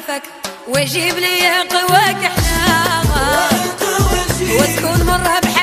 وعفك وجيب لي قواك احلاها وتكون مرة بحل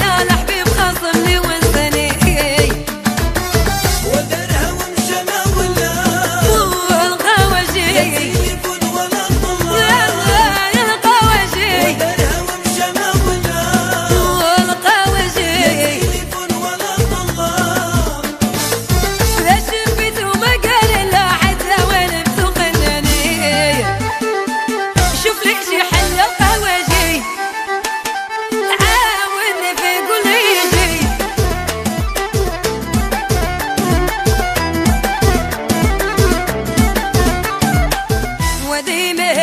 لحظة